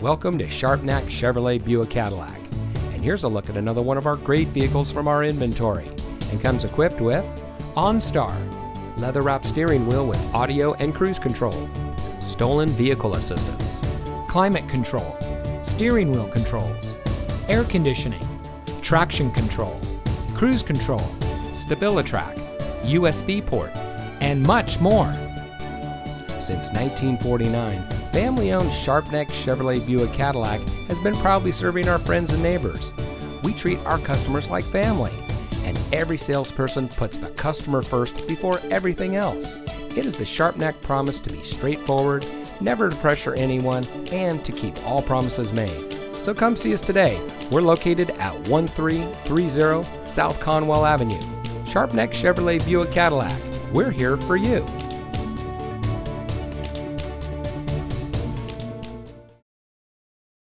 Welcome to Sharpnack Chevrolet Buick Cadillac. And here's a look at another one of our great vehicles from our inventory. And comes equipped with OnStar, leather wrapped steering wheel with audio and cruise control, stolen vehicle assistance, climate control, steering wheel controls, air conditioning, traction control, cruise control, StabiliTrak, USB port, and much more. Since 1949, family owned Sharpnack Chevrolet Buick Cadillac has been proudly serving our friends and neighbors. We treat our customers like family, and every salesperson puts the customer first before everything else. It is the Sharpnack promise to be straightforward, never to pressure anyone, and to keep all promises made. So come see us today. We're located at 1330 South Conwell Avenue. Sharpnack Chevrolet Buick Cadillac. We're here for you.